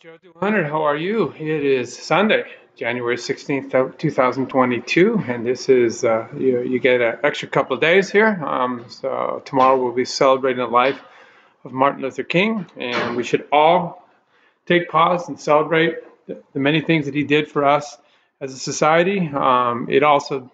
GERO 200, how are you? It is Sunday, January 16th, 2022, and this is, uh, you, you, get an extra couple of days here. Um, so tomorrow we'll be celebrating the life of Martin Luther King, and we should all take pause and celebrate the, the many things that he did for us as a society. Um, it also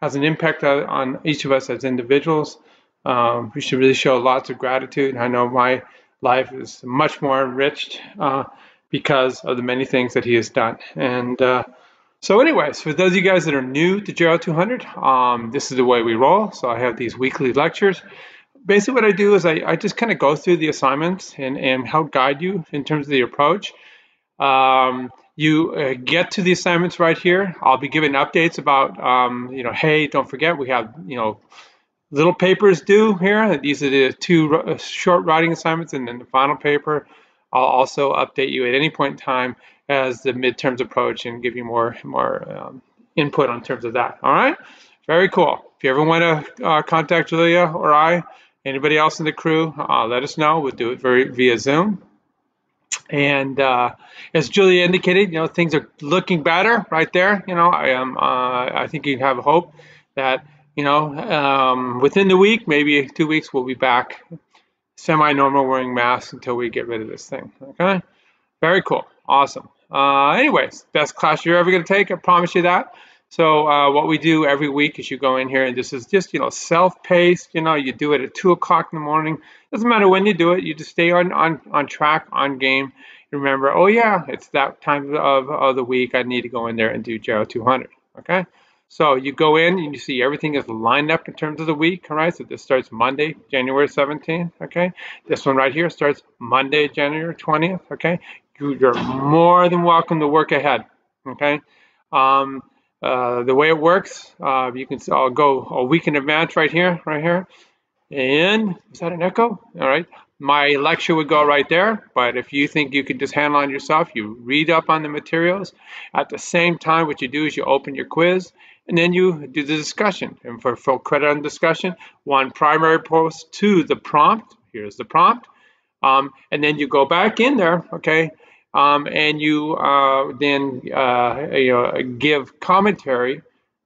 has an impact on each of us as individuals. Um, we should really show lots of gratitude. I know my life is much more enriched uh, because of the many things that he has done. And uh, so, anyways, for those of you guys that are new to GERO 200, um, this is the way we roll. So I have these weekly lectures. Basically, what I do is I, I just kind of go through the assignments and, and help guide you in terms of the approach. Um, you uh, get to the assignments right here. I'll be giving updates about, um, you know, hey, don't forget we have, you know, little papers due here. These are the two uh, short writing assignments and then the final paper. I'll also update you at any point in time as the midterms approach and give you more, more um, input on terms of that. All right, very cool. If you ever want to uh, contact Julia or I, anybody else in the crew, uh, let us know. We'll do it very, via Zoom. And uh, as Julia indicated, you know, things are looking better right there. You know, I am. Uh, I think you have hope that you know, um, within the week, maybe two weeks, we'll be back semi-normal wearing masks until we get rid of this thing. Okay, very cool, awesome. Uh, anyways, best class you're ever going to take, I promise you that. So uh, what we do every week is you go in here and this is just, you know, self-paced, you know, you do it at 2 o'clock in the morning. Doesn't matter when you do it, you just stay on, on, on track, on game. Remember, oh yeah, it's that time of, of the week I need to go in there and do GERO 200, okay? So you go in and you see everything is lined up in terms of the week, all right? So this starts Monday, January 17th, okay? This one right here starts Monday, January 20th, okay? You're more than welcome to work ahead, okay? Um, uh, the way it works, uh, you can I'll go a week in advance right here, right here. And is that an echo? All right. My lecture would go right there, but if you think you can just handle on yourself, you read up on the materials. At the same time, what you do is you open your quiz and then you do the discussion. And for full credit on discussion, one primary post to the prompt. Here's the prompt. Um, and then you go back in there, okay, um, and you uh, then uh, you know, give commentary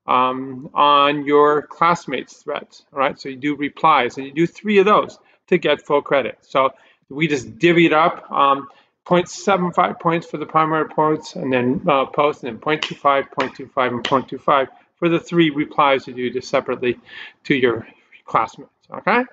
um, on your classmates' threads. All right, so you do replies, and you do three of those to get full credit. So we just divvied up um, 0.75 points for the primary posts, and then uh, post, and then 0.25, 0.25, and 0.25 for the three replies you do just separately to your classmates. Okay,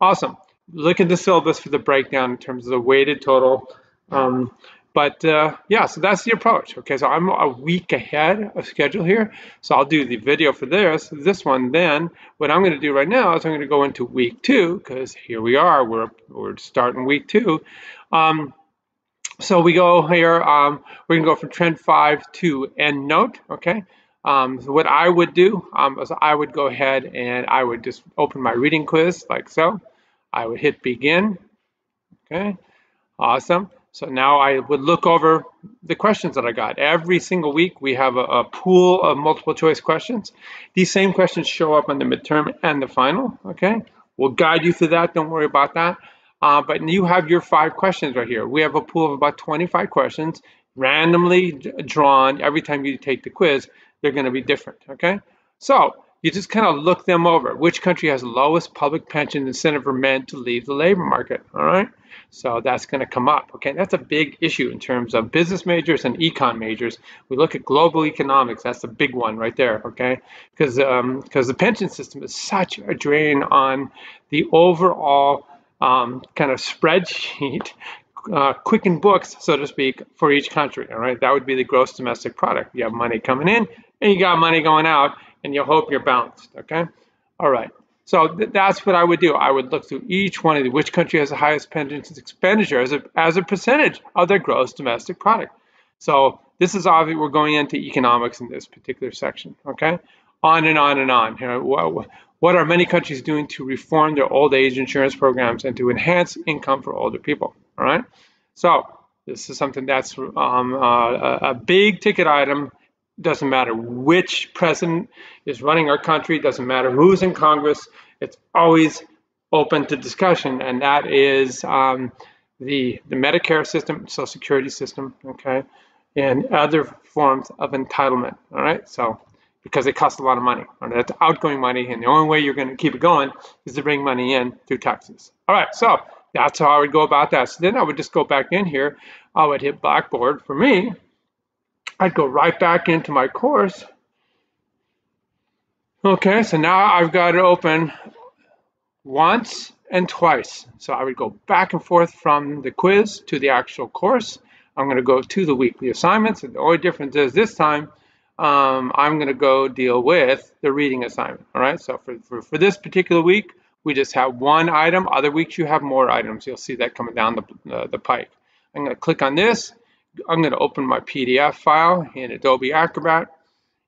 awesome. Look at the syllabus for the breakdown in terms of the weighted total. Um, but uh, yeah, so that's the approach. Okay, so I'm a week ahead of schedule here. So I'll do the video for this, this one. Then what I'm going to do right now is I'm going to go into week two because here we are. We're we're starting week two. Um, so we go here. Um, we're to go from trend five to end note. Okay. Um, so what I would do um, is I would go ahead and I would just open my reading quiz like so. I would hit begin. Okay, awesome. So now I would look over the questions that I got. Every single week we have a, a pool of multiple choice questions. These same questions show up on the midterm and the final. Okay, we'll guide you through that. Don't worry about that. Uh, but you have your five questions right here. We have a pool of about 25 questions randomly drawn every time you take the quiz they're going to be different, okay? So you just kind of look them over. Which country has lowest public pension incentive for men to leave the labor market, all right? So that's going to come up, okay? That's a big issue in terms of business majors and econ majors. We look at global economics, that's the big one right there, okay? Because because um, the pension system is such a drain on the overall um, kind of spreadsheet uh, quicken books, so to speak, for each country. All right, that would be the gross domestic product. You have money coming in, and you got money going out, and you hope you're balanced. Okay, all right. So th that's what I would do. I would look through each one of the which country has the highest pension expenditure as a, as a percentage of their gross domestic product. So this is obviously we're going into economics in this particular section. Okay, on and on and on. Know, what are many countries doing to reform their old age insurance programs and to enhance income for older people? All right. So this is something that's um, uh, a big ticket item. Doesn't matter which president is running our country. Doesn't matter who's in Congress. It's always open to discussion, and that is um, the, the Medicare system, Social Security system, okay, and other forms of entitlement, all right? So, because it costs a lot of money, right? that's outgoing money, and the only way you're going to keep it going is to bring money in through taxes. All right, so that's how I would go about that. So then I would just go back in here, I would hit Blackboard. For me, I'd go right back into my course. Okay, so now I've got it open once and twice. So I would go back and forth from the quiz to the actual course. I'm going to go to the weekly assignments. And the only difference is this time um, I'm going to go deal with the reading assignment. All right, so for, for, for, this particular week, we just have one item. Other weeks you have more items. You'll see that coming down the, uh, the pike. I'm going to click on this. I'm going to open my PDF file in Adobe Acrobat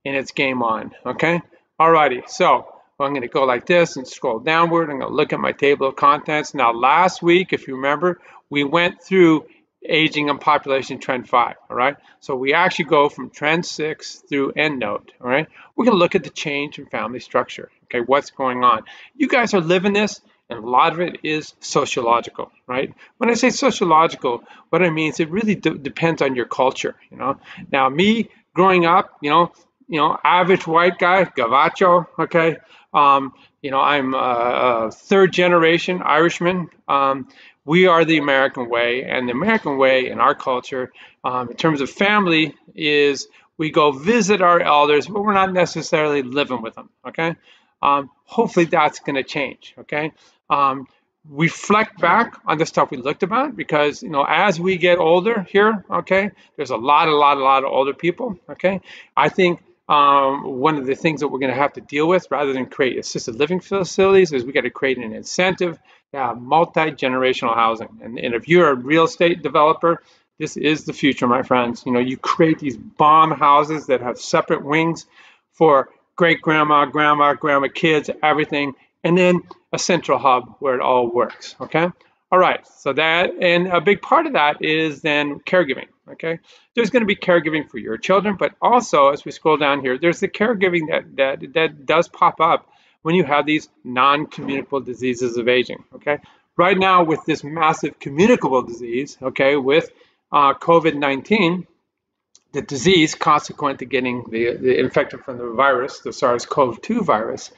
and it's game on. Okay, alrighty. So I'm going to go like this and scroll downward. I'm going to look at my table of contents. Now, last week, if you remember, we went through aging and population trend five, all right? So we actually go from trend six through EndNote, all right? We're gonna look at the change in family structure, okay? What's going on? You guys are living this, and a lot of it is sociological, right? When I say sociological, what I mean is it really depends on your culture, you know? Now, me growing up, you know, you know, average white guy, gabacho, okay? Um, you know, I'm a, a third generation Irishman. Um, we are the American way, and the American way in our culture, um, in terms of family, is we go visit our elders, but we're not necessarily living with them. Okay, um, hopefully that's going to change. Okay, um, reflect back on the stuff we looked about because you know as we get older here, okay, there's a lot, a lot, a lot of older people. Okay, I think um, one of the things that we're going to have to deal with rather than create assisted living facilities is we got to create an incentive to have multi-generational housing. And, and if you're a real estate developer, this is the future, my friends. You know, you create these bomb houses that have separate wings for great grandma, grandma, grandma, kids, everything, and then a central hub where it all works. Okay. All right. So that, and a big part of that is then caregiving okay? There's going to be caregiving for your children, but also as we scroll down here, there's the caregiving that, that, that does pop up when you have these non-communicable diseases of aging, okay? Right now with this massive communicable disease, okay, with uh, COVID-19, the disease consequent to getting the, the infected from the virus, the SARS-CoV-2 virus,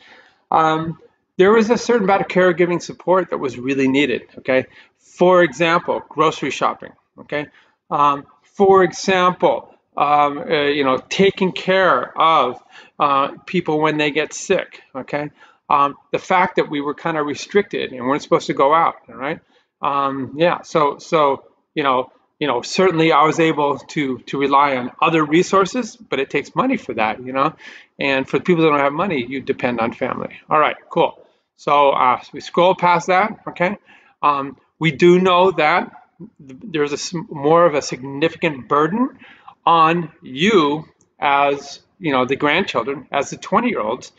um, there was a certain amount of caregiving support that was really needed, okay? For example, grocery shopping, okay? Um, for example, um, uh, you know, taking care of uh, people when they get sick. Okay, um, the fact that we were kind of restricted and weren't supposed to go out. All right, um, yeah. So, so you know, you know, certainly I was able to to rely on other resources, but it takes money for that. You know, and for people that don't have money, you depend on family. All right, cool. So uh, we scroll past that. Okay, um, we do know that there's a more of a significant burden on you as you know the grandchildren as the 20 year olds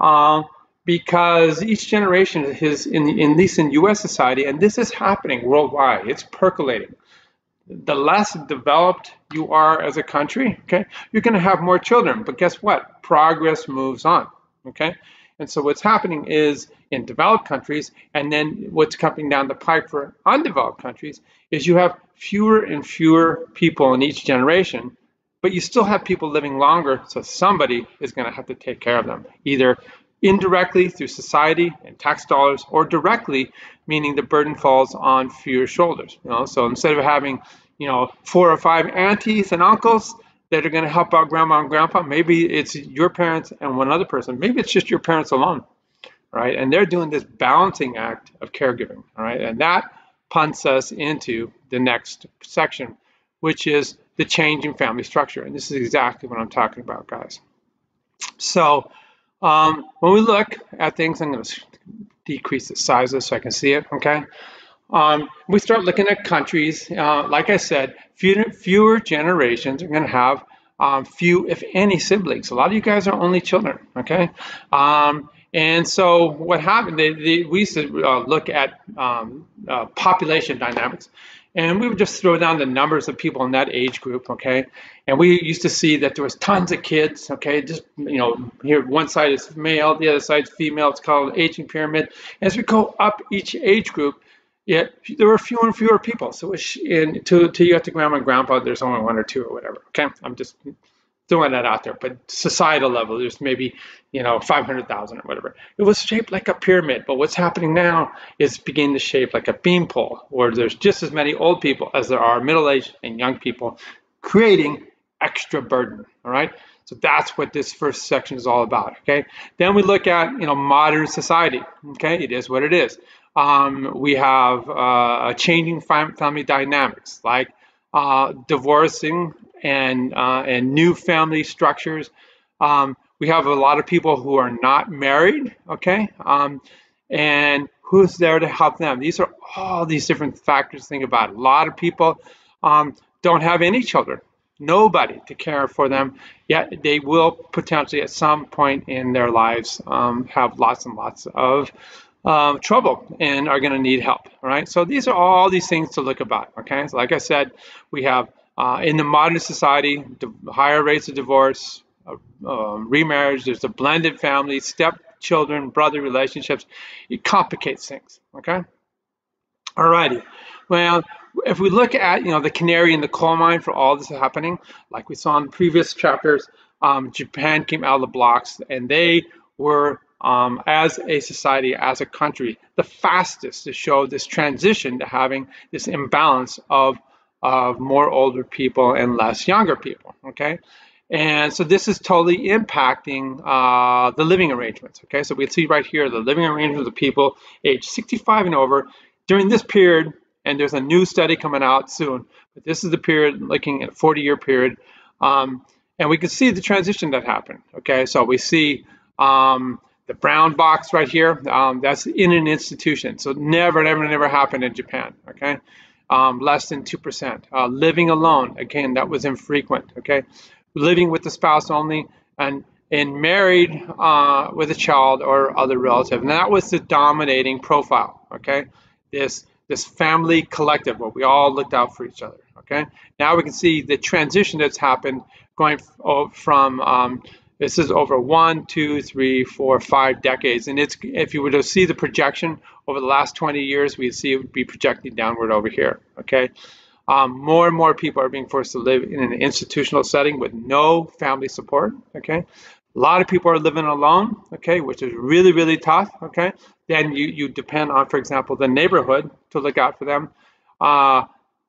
uh, because each generation is in, in at least in U.S. society, and this is happening worldwide. It's percolating. The less developed you are as a country, okay, you're going to have more children. But guess what? Progress moves on. Okay, and so what's happening is in developed countries, and then what's coming down the pipe for undeveloped countries, is you have fewer and fewer people in each generation, but you still have people living longer, so somebody is going to have to take care of them, either indirectly through society and tax dollars, or directly, meaning the burden falls on fewer shoulders. You know, so instead of having, you know, four or five aunties and uncles, that are going to help out grandma and grandpa. Maybe it's your parents and one other person. Maybe it's just your parents alone, right? And they're doing this balancing act of caregiving, right? And that punts us into the next section, which is the change in family structure. And this is exactly what I'm talking about, guys. So um, when we look at things, I'm going to decrease the sizes so I can see it, okay? Um, we start looking at countries, uh, like I said, fewer, generations are going to have um, few, if any, siblings. A lot of you guys are only children, okay? Um, and so what happened, they, they, we used to uh, look at um, uh, population dynamics, and we would just throw down the numbers of people in that age group, okay? And we used to see that there was tons of kids, okay? Just, you know, here one side is male, the other side is female. It's called aging pyramid. As we go up each age group, yet there were fewer and fewer people. So in, to, to you got to grandma and grandpa, there's only one or two or whatever. Okay, I'm just throwing that out there. But societal level, there's maybe you know 500,000 or whatever. It was shaped like a pyramid. But what's happening now is beginning to shape like a beanpole, where there's just as many old people as there are middle-aged and young people, creating extra burden. All right. So that's what this first section is all about. Okay. Then we look at you know modern society. Okay, it is what it is. Um, we have uh, changing family dynamics, like uh, divorcing and uh, and new family structures. Um, we have a lot of people who are not married. Okay, um, and who's there to help them? These are all these different factors to think about. A lot of people um, don't have any children nobody to care for them, yet they will potentially at some point in their lives um, have lots and lots of um, trouble and are going to need help. All right. So these are all these things to look about. Okay. So like I said, we have uh, in the modern society higher rates of divorce, uh, um, remarriage. There's a blended family, stepchildren, brother relationships. It complicates things. Okay. All righty. Well, if we look at you know the canary in the coal mine for all this happening, like we saw in previous chapters, um, Japan came out of the blocks and they were um, as a society, as a country, the fastest to show this transition to having this imbalance of, of more older people and less younger people, okay? And so this is totally impacting uh, the living arrangements, okay? So we see right here the living arrangements of people age 65 and over during this period, and there's a new study coming out soon, but this is the period looking at 40 year period. Um, and we can see the transition that happened, okay? So we see um, the brown box right here, um, that's in an institution. So never, never, never happened in Japan, okay? Um, less than 2%. Uh, living alone, again, that was infrequent, okay? Living with the spouse only and, and married uh, with a child or other relative. And that was the dominating profile, okay? This, this family collective where we all looked out for each other, okay? Now we can see the transition that's happened going oh, from um, this is over one, two, three, four, five decades. And it's if you were to see the projection over the last 20 years, we'd see it would be projecting downward over here, okay? Um, more and more people are being forced to live in an institutional setting with no family support, okay? A lot of people are living alone, okay, which is really, really tough, okay? Then you, you depend on, for example, the neighborhood to look out for them. Uh,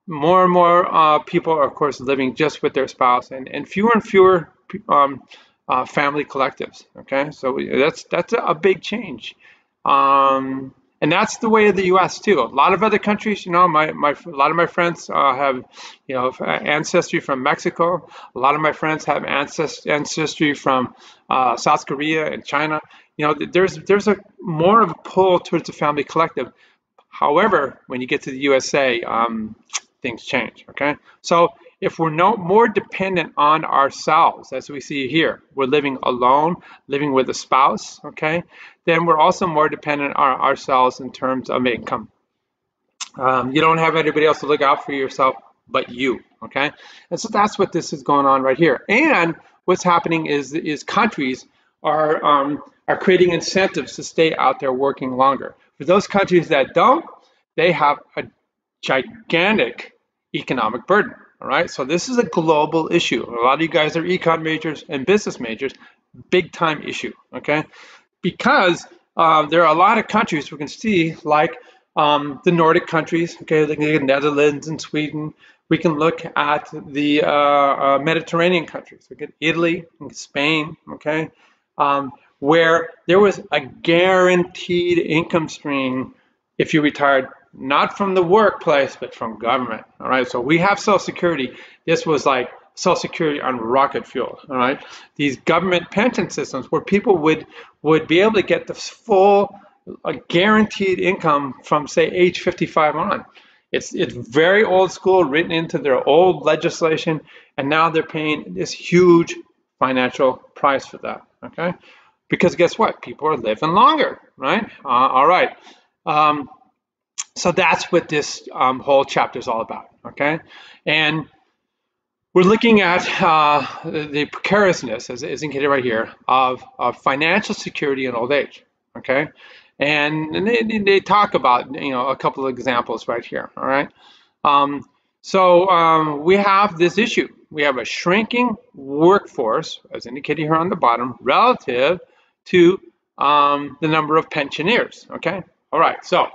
more and more uh, people are, of course, living just with their spouse, and, and fewer and fewer um, uh, family collectives. Okay, so that's that's a big change, um, and that's the way of the U.S. too. A lot of other countries, you know, my, my a lot of my friends uh, have you know ancestry from Mexico. A lot of my friends have ancest- ancestry from uh, South Korea and China. You know, there's there's a more of a pull towards the family collective. However, when you get to the USA, um, things change. Okay, so if we're no more dependent on ourselves, as we see here, we're living alone, living with a spouse, okay, then we're also more dependent on ourselves in terms of income. Um, you don't have anybody else to look out for yourself but you, okay? And so that's what this is going on right here. And what's happening is, is countries are, um, are creating incentives to stay out there working longer. For those countries that don't, they have a gigantic economic burden. All right, so this is a global issue. A lot of you guys are econ majors and business majors, big time issue, okay? Because uh, there are a lot of countries we can see, like um, the Nordic countries, okay, like the Netherlands and Sweden. We can look at the uh, uh, Mediterranean countries, look get Italy and Spain, okay, um, where there was a guaranteed income stream if you retired not from the workplace, but from government. All right. So we have Social Security. This was like Social Security on rocket fuel. All right. These government pension systems where people would would be able to get the full uh, guaranteed income from say age 55 on. It's it's very old school, written into their old legislation, and now they're paying this huge financial price for that. Okay. Because guess what? People are living longer, right? Uh, all right. Um, so that's what this um, whole chapter is all about, okay? And we're looking at uh, the precariousness, as is indicated right here, of, of financial security in old age, okay? And, and they, they talk about, you know, a couple of examples right here, all right? Um, so um, we have this issue. We have a shrinking workforce, as indicated here on the bottom, relative to um, the number of pensioners, okay? All right, so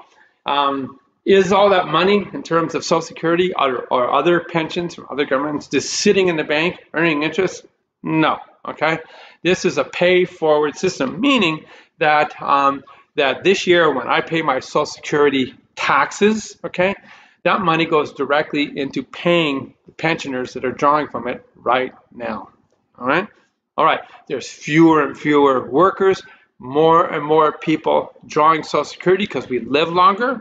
um, is all that money in terms of Social Security or, or other pensions from other governments just sitting in the bank earning interest? No, okay? This is a pay forward system, meaning that, um, that this year when I pay my Social Security taxes, okay, that money goes directly into paying the pensioners that are drawing from it right now, all right? All right, there's fewer and fewer workers, more and more people drawing Social Security because we live longer,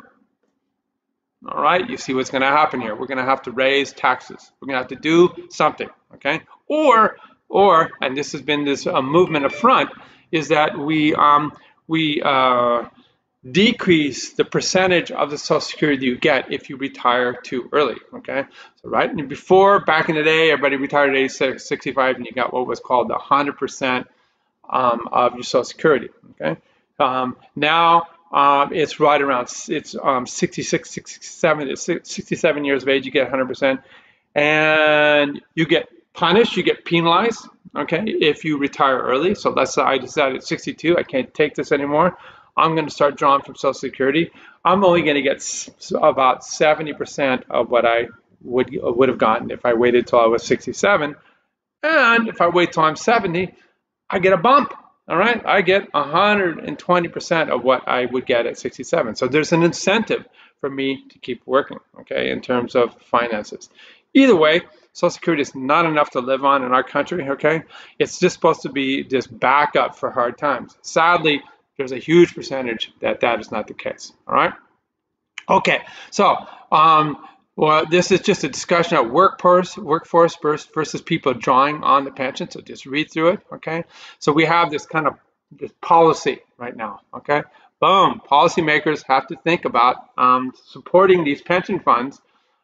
all right, you see what's going to happen here. We're going to have to raise taxes. We're going to have to do something, okay? Or, or, and this has been this uh, movement up front, is that we um, we uh, decrease the percentage of the Social Security you get if you retire too early, okay? So right and before, back in the day, everybody retired at age 65 and you got what was called the 100% um, of your Social Security, okay? Um, now, um, it's right around it's um, 66, 67, 67 years of age. You get 100%, and you get punished. You get penalized. Okay, if you retire early. So let's say I decide at 62, I can't take this anymore. I'm going to start drawing from Social Security. I'm only going to get about 70% of what I would would have gotten if I waited till I was 67. And if I wait till I'm 70, I get a bump. All right, I get 120% of what I would get at 67. So there's an incentive for me to keep working, okay, in terms of finances. Either way, Social Security is not enough to live on in our country, okay? It's just supposed to be this backup for hard times. Sadly, there's a huge percentage that that is not the case, all right? Okay, so um, well, this is just a discussion of workforce, workforce versus people drawing on the pension. So just read through it, okay? So we have this kind of this policy right now, okay? Boom, policymakers have to think about um, supporting these pension funds,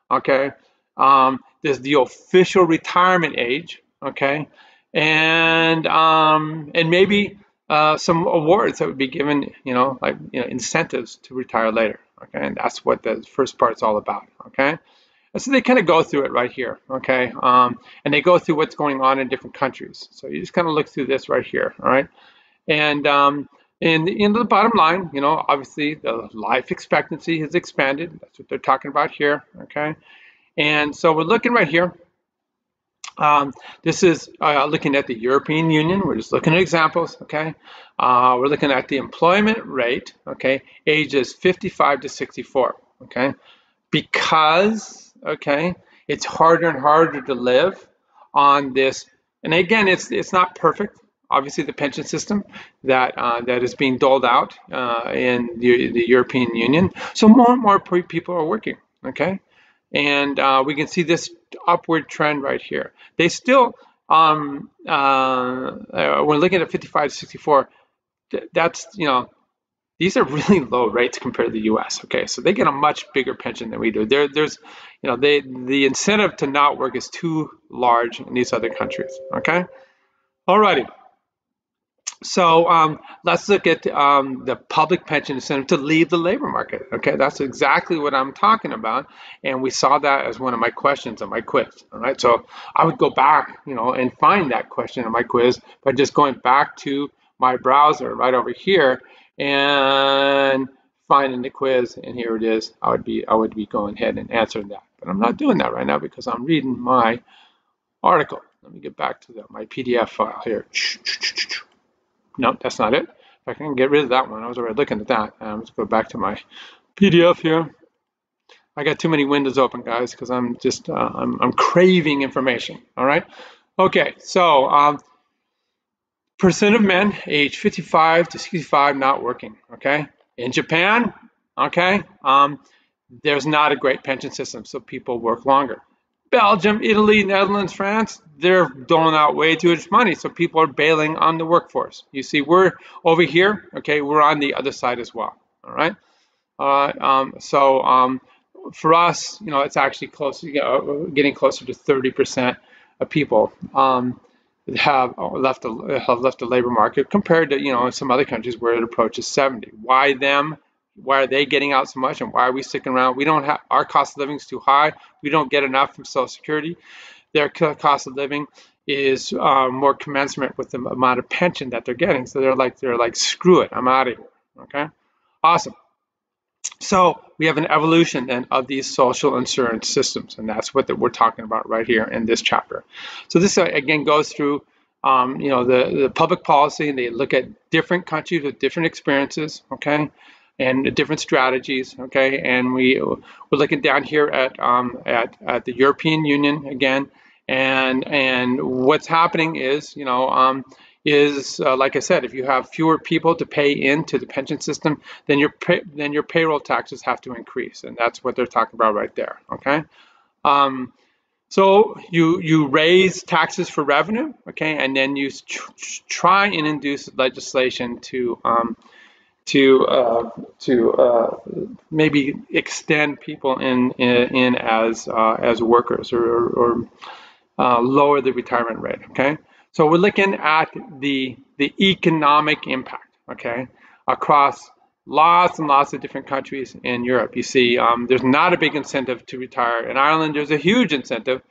okay? Um, there's the official retirement age, okay? And um, and maybe uh, some awards that would be given, you know, like you know, incentives to retire later, okay? And that's what the first part's all about, okay? And so they kind of go through it right here, okay? Um, and they go through what's going on in different countries. So you just kind of look through this right here, all right? And um, and in the bottom line, you know, obviously the life expectancy has expanded. That's what they're talking about here, okay? And so we're looking right here. Um, this is uh, looking at the European Union. We're just looking at examples, okay? Uh, we're looking at the employment rate, okay, ages 55 to 64, okay? Because, okay, it's harder and harder to live on this. And again, it's it's not perfect. Obviously, the pension system that uh, that is being doled out uh, in the, the European Union. So more and more people are working, okay? And uh, we can see this upward trend right here. They still, um, uh, uh we're looking at 55 to 64. That's, you know, these are really low rates compared to the U.S. Okay, so they get a much bigger pension than we do. There, there's, you know, they the incentive to not work is too large in these other countries. Okay, alrighty. So um, let's look at um, the public pension incentive to leave the labor market. Okay, that's exactly what I'm talking about, and we saw that as one of my questions on my quiz. All right, so I would go back, you know, and find that question in my quiz by just going back to my browser right over here and finding the quiz, and here it is. I would be I would be going ahead and answering that, but I'm not doing that right now because I'm reading my article. Let me get back to the, my PDF file here. No, that's not it. I can get rid of that one, I was already looking at that. Um, let's go back to my PDF here. I got too many windows open, guys, because I'm just uh, I'm, I'm craving information. All right. Okay, so um, percent of men age 55 to 65 not working. Okay, in Japan, okay, um, there's not a great pension system, so people work longer. Belgium, Italy, Netherlands, France, they're doling out way too much money, so people are bailing on the workforce. You see, we're over here, okay, we're on the other side as well, all right? Uh, um, so um, for us, you know, it's actually close, you know, getting closer to 30% of people. Um, have left the have left the labor market compared to you know some other countries where it approaches 70. Why them? Why are they getting out so much, and why are we sticking around? We don't have our cost of living is too high. We don't get enough from Social Security. Their cost of living is um, more commensurate with the amount of pension that they're getting. So they're like they're like screw it, I'm out of here. Okay, awesome. So we have an evolution then of these social insurance systems, and that's what the, we're talking about right here in this chapter. So this uh, again goes through, um, you know, the, the public policy, and they look at different countries with different experiences, okay, and different strategies, okay, and we we're looking down here at um, at at the European Union again, and and what's happening is, you know, um, is uh, like I said, if you have fewer people to pay into the pension system, then your pay, then your payroll taxes have to increase, and that's what they're talking about right there. Okay, um, so you you raise taxes for revenue, okay, and then you try and induce legislation to um, to uh, to uh, maybe extend people in in, in as uh, as workers or, or uh, lower the retirement rate. Okay. So we're looking at the, the economic impact, okay, across lots and lots of different countries in Europe. You see, um, there's not a big incentive to retire. In Ireland, there's a huge incentive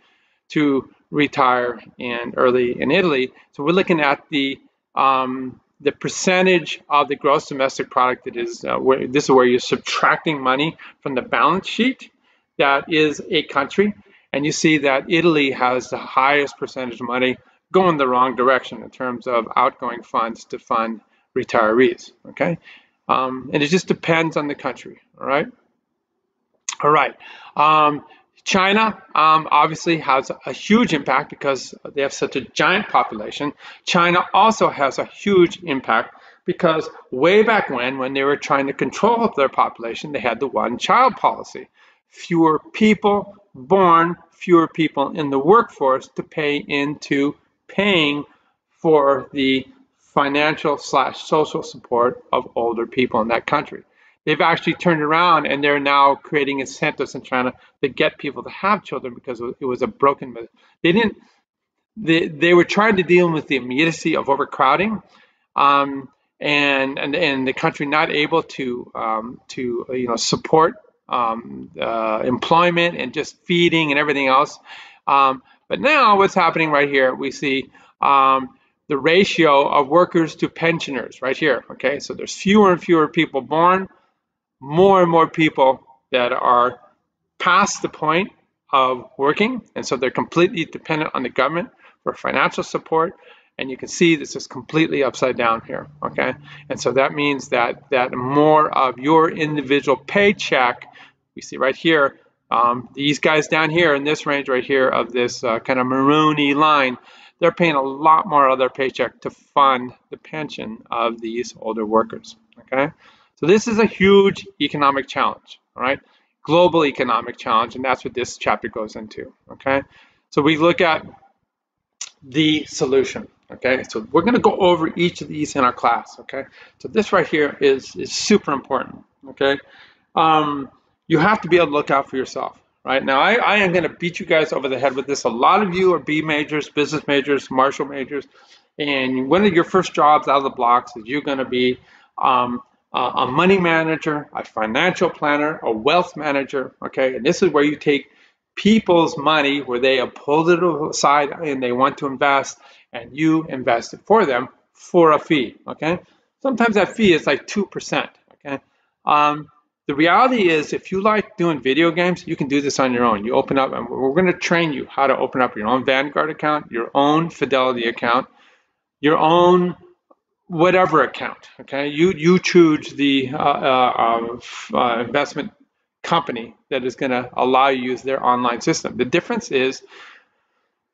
to retire in early in Italy. So we're looking at the um, the percentage of the gross domestic product that is uh, where this is where you're subtracting money from the balance sheet that is a country and you see that Italy has the highest percentage of money going the wrong direction in terms of outgoing funds to fund retirees. Okay, um, and it just depends on the country. All right. All right. Um, China um, obviously has a huge impact because they have such a giant population. China also has a huge impact because way back when, when they were trying to control their population, they had the one child policy. Fewer people born, fewer people in the workforce to pay into paying for the financial slash social support of older people in that country. They've actually turned around and they're now creating incentives and trying to, to get people to have children because it was a broken. They didn't. They, they were trying to deal with the immediacy of overcrowding, um, and and and the country not able to um, to you know support um, uh, employment and just feeding and everything else. Um, but now what's happening right here, we see um, the ratio of workers to pensioners right here. Okay, so there's fewer and fewer people born, more and more people that are past the point of working, and so they're completely dependent on the government for financial support. And you can see this is completely upside down here, okay? And so that means that that more of your individual paycheck, we see right here, um, these guys down here in this range right here of this uh, kind of maroony line, they're paying a lot more of their paycheck to fund the pension of these older workers. Okay, so this is a huge economic challenge. All right, global economic challenge, and that's what this chapter goes into. Okay, so we look at the solution. Okay, so we're going to go over each of these in our class. Okay, so this right here is is super important. Okay. Um, you have to be able to look out for yourself. Right now, I, I am going to beat you guys over the head with this. A lot of you are B majors, business majors, martial majors, and one of your first jobs out of the blocks is you're going to be um, a money manager, a financial planner, a wealth manager. Okay, and this is where you take people's money where they have pulled it aside and they want to invest, and you invest it for them for a fee. Okay, sometimes that fee is like two percent. Okay, um, the reality is, if you like doing video games, you can do this on your own. You open up, and we're going to train you how to open up your own Vanguard account, your own Fidelity account, your own whatever account. Okay, you you choose the uh, uh, uh, investment company that is going to allow you use their online system. The difference is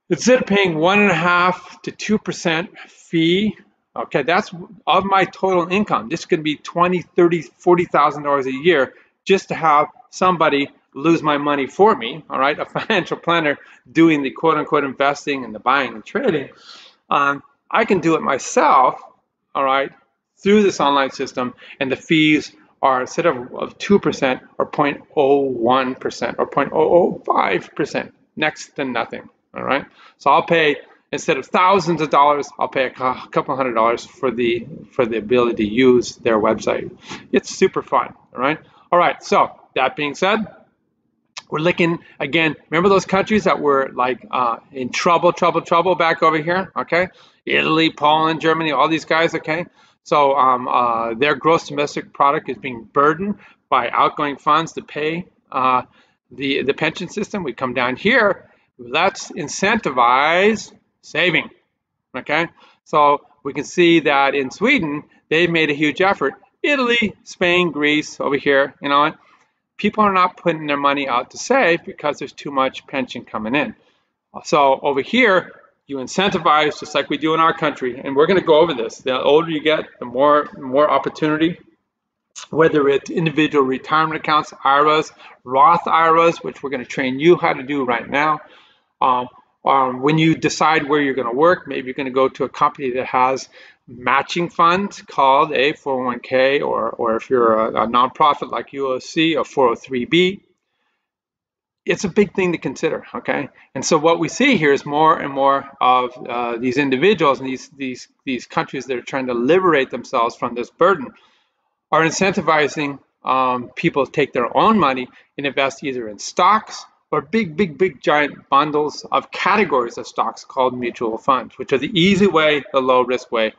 instead of paying one and a half to two percent fee Okay, that's of my total income. This could be twenty, thirty, forty thousand dollars a year just to have somebody lose my money for me. All right, a financial planner doing the quote unquote investing and the buying and trading. Um, I can do it myself. All right, through this online system, and the fees are instead of, of 2% or 0.01% or 0.005%, next to nothing. All right, so I'll pay instead of thousands of dollars, I'll pay a couple hundred dollars for the for the ability to use their website. It's super fun, all right? All right, so that being said, we're looking again. Remember those countries that were like uh, in trouble, trouble, trouble back over here? Okay, Italy, Poland, Germany, all these guys. Okay, so um, uh, their gross domestic product is being burdened by outgoing funds to pay uh, the the pension system. We come down here. Let's incentivize saving. Okay, so we can see that in Sweden they've made a huge effort. Italy, Spain, Greece, over here, you know, people are not putting their money out to save because there's too much pension coming in. So over here, you incentivize just like we do in our country, and we're going to go over this. The older you get, the more more opportunity. Whether it's individual retirement accounts, IRAs, Roth IRAs, which we're going to train you how to do right now. Um, um, when you decide where you're going to work, maybe you're going to go to a company that has matching fund called a 401k, or, or if you're a, a nonprofit like UOC, a 403b. It's a big thing to consider, okay? And so what we see here is more and more of uh, these individuals and these, these, these countries that are trying to liberate themselves from this burden are incentivizing um, people to take their own money and invest either in stocks or big, big, big giant bundles of categories of stocks called mutual funds, which are the easy way, the low risk way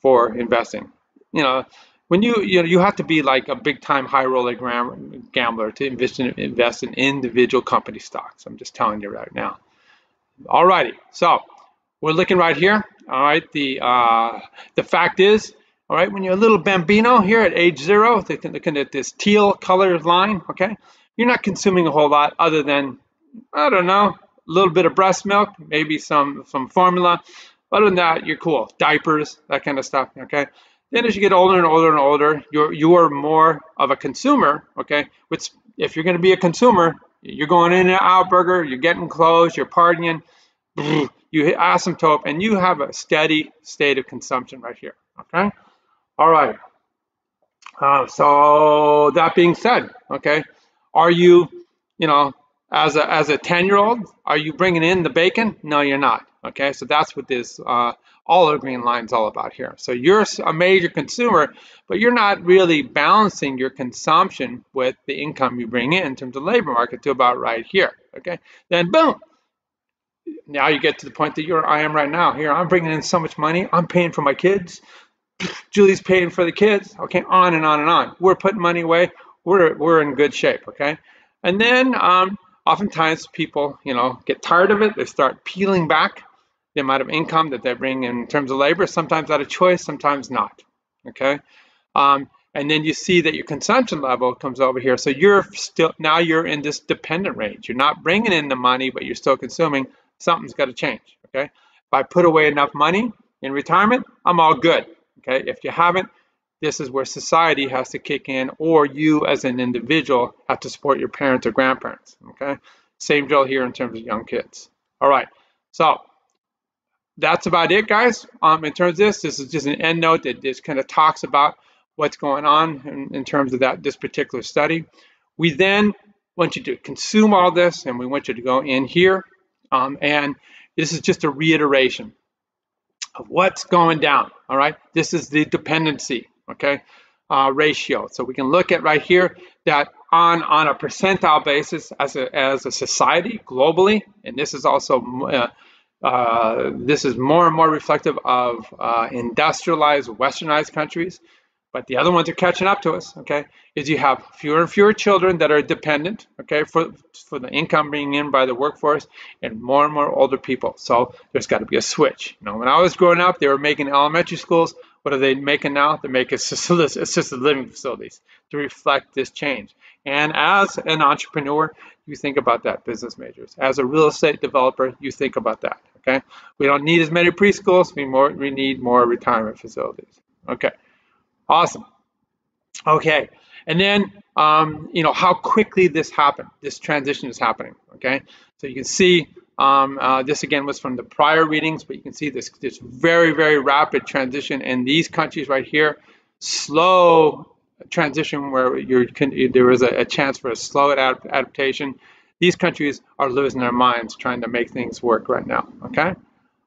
for investing. You know, when you you know you have to be like a big time high roller gambler to invest in invest in individual company stocks. I'm just telling you right now. Alrighty, so we're looking right here. All right, the uh, the fact is, all right, when you're a little bambino here at age zero, looking at this teal colored line, okay, you're not consuming a whole lot other than I don't know, a little bit of breast milk, maybe some some formula, other than that, you're cool. Diapers, that kind of stuff, okay? Then as you get older and older and older, you're you are more of a consumer, okay? Which if you're going to be a consumer, you're going In-N-Out Burger, you're getting clothes, you're partying, you hit asymptote, and you have a steady state of consumption right here, okay? All right. Uh, so that being said, okay, are you, you know, as a as a 10 year old, are you bringing in the bacon? No, you're not. Okay, so that's what this uh, olive green line is all about here. So you're a major consumer, but you're not really balancing your consumption with the income you bring in in terms of labor market to about right here. Okay, then boom, now you get to the point that you're I am right now. Here, I'm bringing in so much money. I'm paying for my kids. Julie's paying for the kids. Okay, on and on and on. We're putting money away. We're we're in good shape. Okay, and then um, oftentimes people, you know, get tired of it. They start peeling back the amount of income that they bring in terms of labor, sometimes out of choice, sometimes not. Okay. Um, and then you see that your consumption level comes over here. So you're still, now you're in this dependent range. You're not bringing in the money, but you're still consuming. Something's got to change. Okay. If I put away enough money in retirement, I'm all good. Okay. If you haven't, this is where society has to kick in, or you as an individual have to support your parents or grandparents. Okay. Same drill here in terms of young kids. All right. So that's about it, guys. Um, in terms of this, this is just an end note that just kind of talks about what's going on in, in terms of that this particular study. We then want you to consume all this, and we want you to go in here. Um, and this is just a reiteration of what's going down. All right, this is the dependency. Okay, uh, ratio. So we can look at right here that on on a percentile basis as a as a society globally, and this is also uh, uh, this is more and more reflective of uh, industrialized, westernized countries, but the other ones are catching up to us. Okay, is you have fewer and fewer children that are dependent. Okay, for for the income being in by the workforce, and more and more older people. So there's got to be a switch. You know, when I was growing up, they were making elementary schools. What are they making now? They're making assisted living facilities to reflect this change. And as an entrepreneur, you think about that, business majors. As a real estate developer, you think about that. Okay, we don't need as many preschools. We more we need more retirement facilities. Okay, awesome. Okay, and then um, you know how quickly this happened. This transition is happening. Okay, so you can see um, uh, this again was from the prior readings, but you can see this this very very rapid transition in these countries right here. Slow transition where you're there was a, a chance for a slow adaptation these countries are losing their minds trying to make things work right now, okay?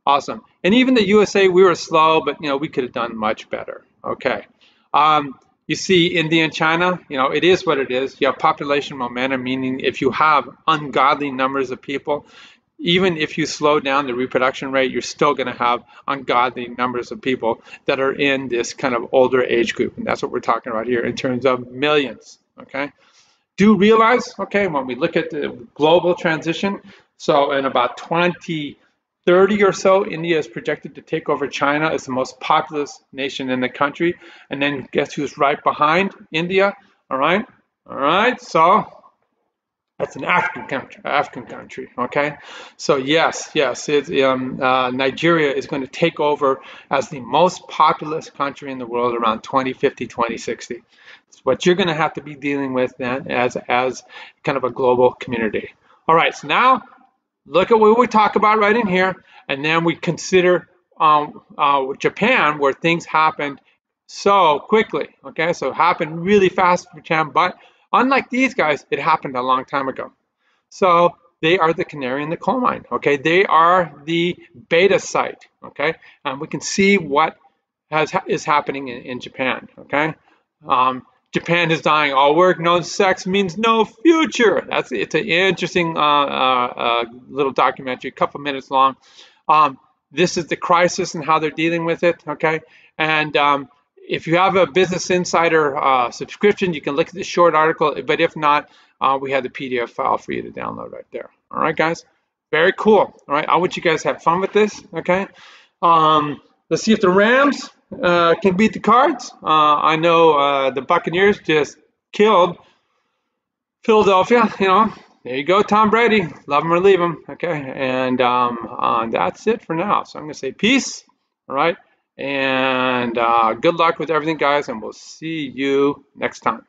Awesome. And even the USA, we were slow, but you know we could have done much better. Okay. Um, you see India and China, you know, it is what it is. You have population momentum, meaning if you have ungodly numbers of people, even if you slow down the reproduction rate, you're still going to have ungodly numbers of people that are in this kind of older age group. And that's what we're talking about here in terms of millions. Okay. Do realize, okay, when we look at the global transition, so in about 2030 or so, India is projected to take over China as the most populous nation in the country. And then guess who's right behind India? All right. All right. So that's an African country. African country. Okay, so yes, yes, um, uh, Nigeria is going to take over as the most populous country in the world around 2050, 2060. What you're going to have to be dealing with then as as kind of a global community. All right, so now look at what we talk about right in here, and then we consider um, uh, Japan, where things happened so quickly. Okay, so it happened really fast for Japan, but Unlike these guys, it happened a long time ago. So they are the canary in the coal mine, okay? They are the beta site, okay? And we can see what has is happening in, in Japan, okay? Um, Japan is dying. All work, no sex means no future. That's it's an interesting uh, uh, uh, little documentary, a couple minutes long. Um, this is the crisis and how they're dealing with it, okay? And um, if you have a Business Insider uh, subscription, you can look at the short article. But if not, uh, we have the PDF file for you to download right there. All right, guys. Very cool. All right, I want you guys to have fun with this. Okay. Um, let's see if the Rams uh, can beat the Cards. Uh, I know uh, the Buccaneers just killed Philadelphia. You know, there you go, Tom Brady. Love him or leave him. Okay, and um, uh, that's it for now. So I'm gonna say peace. All right. And uh, good luck with everything, guys, and we'll see you next time.